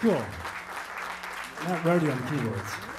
Cool. Not Roddy on keyboards.